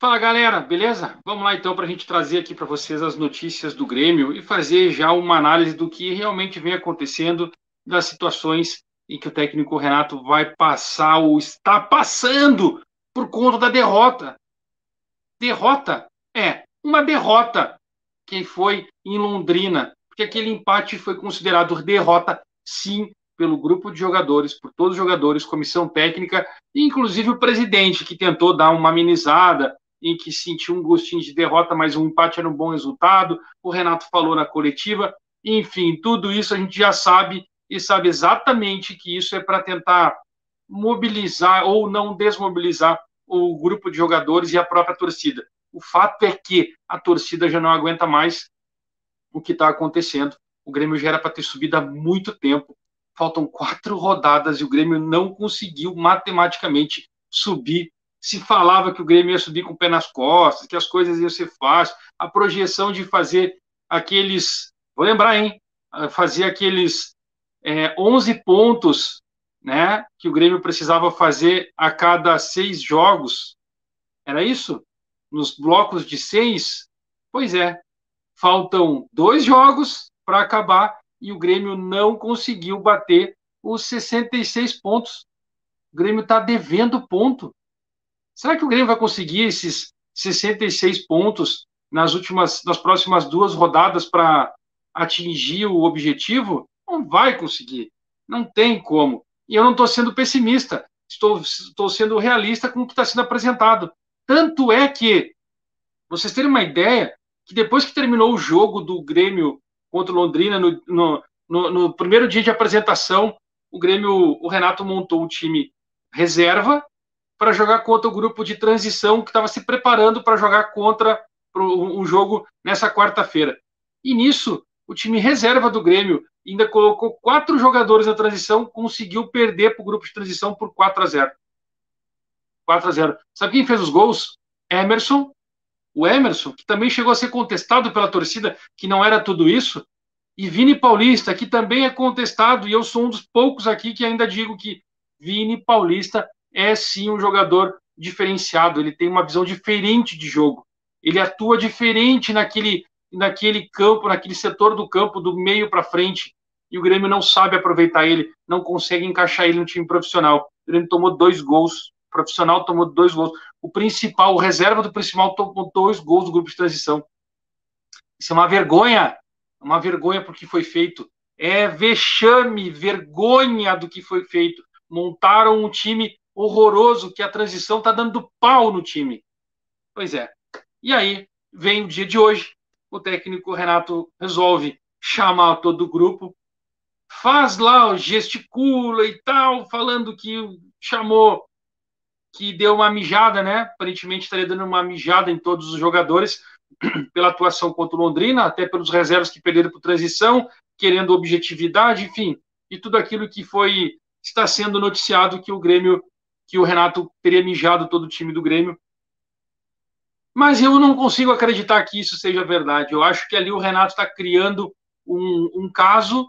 Fala galera, beleza? Vamos lá então para a gente trazer aqui para vocês as notícias do Grêmio e fazer já uma análise do que realmente vem acontecendo, das situações em que o técnico Renato vai passar ou está passando por conta da derrota. Derrota? É, uma derrota que foi em Londrina, porque aquele empate foi considerado derrota, sim, pelo grupo de jogadores, por todos os jogadores, comissão técnica, inclusive o presidente, que tentou dar uma amenizada, em que sentiu um gostinho de derrota, mas um empate era um bom resultado. O Renato falou na coletiva. Enfim, tudo isso a gente já sabe e sabe exatamente que isso é para tentar mobilizar ou não desmobilizar o grupo de jogadores e a própria torcida. O fato é que a torcida já não aguenta mais o que está acontecendo. O Grêmio já era para ter subido há muito tempo. Faltam quatro rodadas e o Grêmio não conseguiu matematicamente subir se falava que o Grêmio ia subir com o pé nas costas, que as coisas iam ser fáceis, a projeção de fazer aqueles, vou lembrar, hein, fazer aqueles é, 11 pontos, né, que o Grêmio precisava fazer a cada seis jogos, era isso? Nos blocos de seis? Pois é, faltam dois jogos para acabar e o Grêmio não conseguiu bater os 66 pontos. O Grêmio está devendo ponto. Será que o Grêmio vai conseguir esses 66 pontos nas últimas, nas próximas duas rodadas para atingir o objetivo? Não vai conseguir. Não tem como. E eu não estou sendo pessimista. Estou, estou sendo realista com o que está sendo apresentado. Tanto é que, vocês terem uma ideia, que depois que terminou o jogo do Grêmio contra o Londrina, no, no, no, no primeiro dia de apresentação, o Grêmio, o Renato montou o time reserva para jogar contra o grupo de transição que estava se preparando para jogar contra um jogo nessa quarta-feira. E nisso, o time reserva do Grêmio ainda colocou quatro jogadores na transição, conseguiu perder para o grupo de transição por 4 a 0. 4 a 0. Sabe quem fez os gols? Emerson. O Emerson, que também chegou a ser contestado pela torcida, que não era tudo isso. E Vini Paulista, que também é contestado, e eu sou um dos poucos aqui que ainda digo que Vini Paulista é sim um jogador diferenciado, ele tem uma visão diferente de jogo. Ele atua diferente naquele, naquele campo, naquele setor do campo, do meio para frente. E o Grêmio não sabe aproveitar ele, não consegue encaixar ele no time profissional. O Grêmio tomou dois gols, o profissional tomou dois gols. O principal, o reserva do principal tomou dois gols do grupo de transição. Isso é uma vergonha, uma vergonha porque foi feito. É vexame, vergonha do que foi feito. Montaram um time horroroso que a transição está dando pau no time. Pois é. E aí vem o dia de hoje, o técnico Renato resolve chamar todo o grupo, faz lá, gesticula e tal, falando que chamou, que deu uma mijada, né? Aparentemente estaria dando uma mijada em todos os jogadores pela atuação contra o Londrina, até pelos reservas que perderam por transição, querendo objetividade, enfim, e tudo aquilo que foi está sendo noticiado que o Grêmio que o Renato teria mijado todo o time do Grêmio. Mas eu não consigo acreditar que isso seja verdade. Eu acho que ali o Renato está criando um, um caso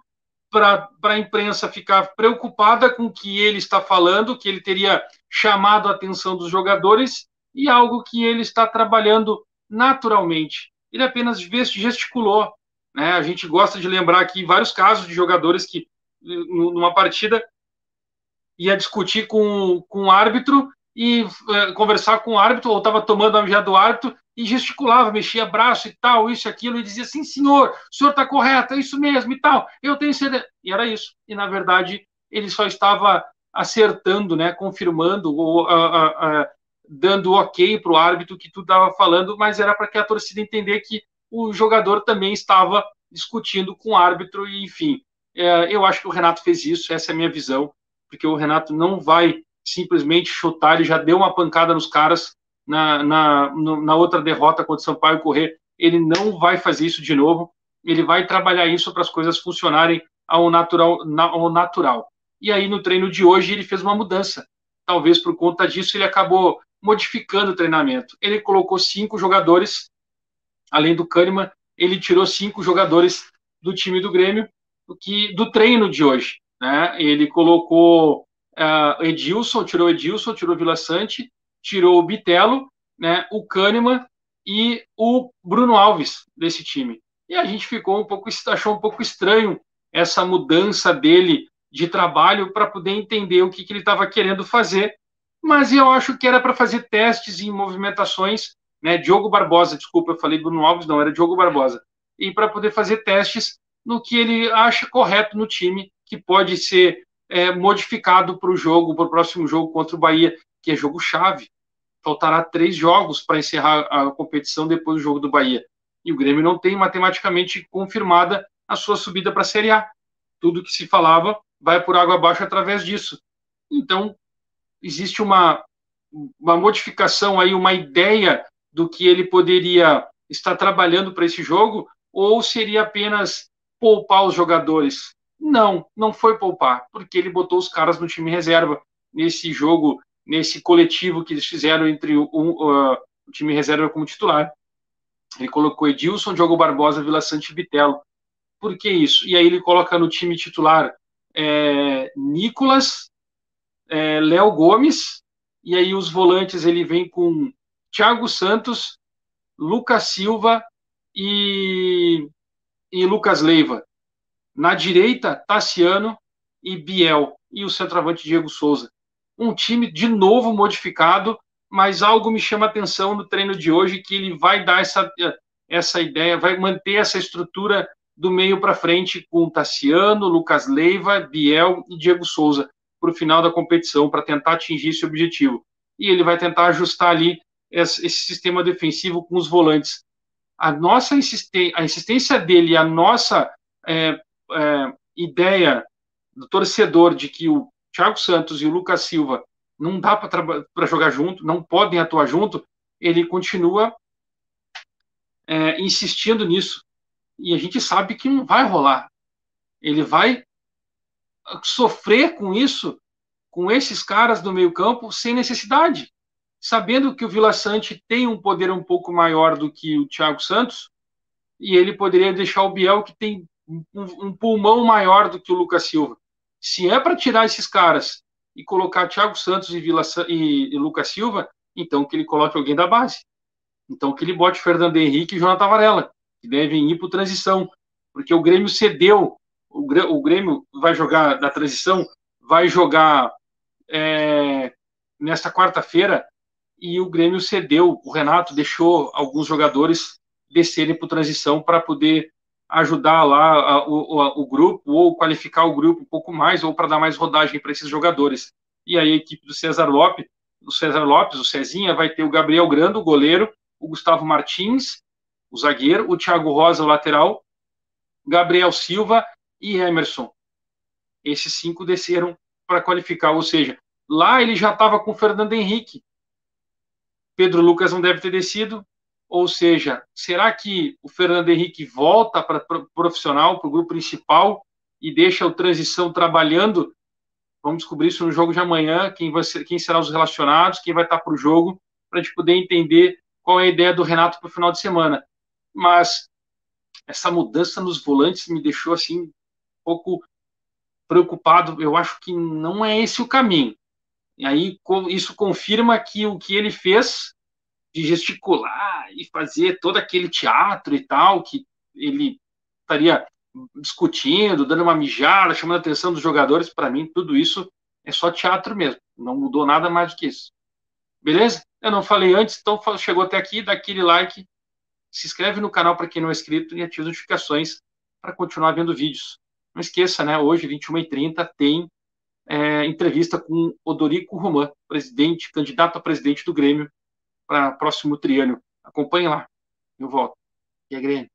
para a imprensa ficar preocupada com o que ele está falando, que ele teria chamado a atenção dos jogadores e algo que ele está trabalhando naturalmente. Ele apenas gesticulou. Né? A gente gosta de lembrar aqui vários casos de jogadores que, numa partida, ia discutir com, com o árbitro e é, conversar com o árbitro, ou estava tomando a mijada do árbitro e gesticulava, mexia braço e tal, isso e aquilo, e dizia sim, senhor, o senhor está correto, é isso mesmo e tal, eu tenho certeza. E era isso. E, na verdade, ele só estava acertando, né, confirmando ou dando ok para o árbitro que tudo estava falando, mas era para que a torcida entender que o jogador também estava discutindo com o árbitro, e enfim. É, eu acho que o Renato fez isso, essa é a minha visão porque o Renato não vai simplesmente chutar, ele já deu uma pancada nos caras na, na, na outra derrota contra o Sampaio Correr, ele não vai fazer isso de novo, ele vai trabalhar isso para as coisas funcionarem ao natural, ao natural. E aí no treino de hoje ele fez uma mudança. Talvez por conta disso ele acabou modificando o treinamento. Ele colocou cinco jogadores, além do Kahneman, ele tirou cinco jogadores do time do Grêmio, do, que, do treino de hoje. Né? Ele colocou uh, Edilson, tirou Edilson, tirou Vila Sante, tirou o Bitelo né, o Kahneman e o Bruno Alves desse time. E a gente ficou um pouco, achou um pouco estranho essa mudança dele de trabalho para poder entender o que, que ele estava querendo fazer. Mas eu acho que era para fazer testes em movimentações, né? Diogo Barbosa, desculpa, eu falei Bruno Alves, não, era Diogo Barbosa. E para poder fazer testes no que ele acha correto no time, que pode ser é, modificado para o jogo, para o próximo jogo contra o Bahia, que é jogo chave. Faltará três jogos para encerrar a competição depois do jogo do Bahia. E o Grêmio não tem matematicamente confirmada a sua subida para a Série A. Tudo que se falava vai por água abaixo através disso. Então, existe uma, uma modificação aí, uma ideia do que ele poderia estar trabalhando para esse jogo, ou seria apenas poupar os jogadores? Não, não foi poupar, porque ele botou os caras no time reserva nesse jogo, nesse coletivo que eles fizeram entre o, uh, o time reserva como titular. Ele colocou Edilson, Diogo Barbosa, Vila Sante e Bitelo. Por que isso? E aí ele coloca no time titular é, Nicolas, é, Léo Gomes, e aí os volantes ele vem com Thiago Santos, Lucas Silva e, e Lucas Leiva. Na direita, Tassiano e Biel. E o centroavante Diego Souza. Um time de novo modificado, mas algo me chama atenção no treino de hoje que ele vai dar essa, essa ideia, vai manter essa estrutura do meio para frente com Tassiano, Lucas Leiva, Biel e Diego Souza para o final da competição para tentar atingir esse objetivo. E ele vai tentar ajustar ali esse, esse sistema defensivo com os volantes. A nossa insistência, a insistência dele, a nossa é, é, ideia do torcedor de que o Thiago Santos e o Lucas Silva não dá para jogar junto, não podem atuar junto, ele continua é, insistindo nisso. E a gente sabe que não vai rolar. Ele vai sofrer com isso, com esses caras do meio-campo, sem necessidade. Sabendo que o Vila Sante tem um poder um pouco maior do que o Thiago Santos, e ele poderia deixar o Biel, que tem um, pulmão maior do que o Lucas Silva. Se é para tirar esses caras e colocar Thiago Santos e, Vila, e, e Lucas Silva, então que ele coloque alguém da base. Então que ele bote Fernando Henrique e Jonathan Varela, que devem ir para transição, porque o Grêmio cedeu, o, o Grêmio vai jogar na transição, vai jogar é, nesta quarta-feira e o Grêmio cedeu, o Renato deixou alguns jogadores descerem para transição para poder ajudar lá a, o, o, grupo ou qualificar o grupo um pouco mais ou para dar mais rodagem para esses jogadores. E aí a equipe do César Lopes, o César Lopes, o Cezinha, vai ter o Gabriel Grando, o goleiro, o Gustavo Martins, o zagueiro, o Thiago Rosa, o lateral, Gabriel Silva e Emerson. Esses cinco desceram para qualificar, ou seja, lá ele já estava com o Fernando Henrique. Pedro Lucas não deve ter descido, ou seja, será que o Fernando Henrique volta para profissional, para o grupo principal e deixa o transição trabalhando? Vamos descobrir isso no jogo de amanhã, quem, vai ser, quem serão os relacionados, quem vai estar para o jogo, para a gente poder entender qual é a ideia do Renato para o final de semana. Mas essa mudança nos volantes me deixou assim um pouco preocupado. Eu acho que não é esse o caminho. E aí isso confirma que o que ele fez de gesticular e fazer todo aquele teatro e tal, que ele estaria discutindo, dando uma mijada, chamando a atenção dos jogadores, para mim, tudo isso é só teatro mesmo. Não mudou nada mais do que isso. Beleza? Eu não falei antes, então chegou até aqui, dá aquele like, se inscreve no canal para quem não é inscrito e ativa as notificações para continuar vendo vídeos. Não esqueça, né? Hoje, 21h30, tem é, entrevista com Odorico Roman, presidente, candidato a presidente do Grêmio, para próximo triânio. Acompanhe lá. Eu volto. E é Grêmio.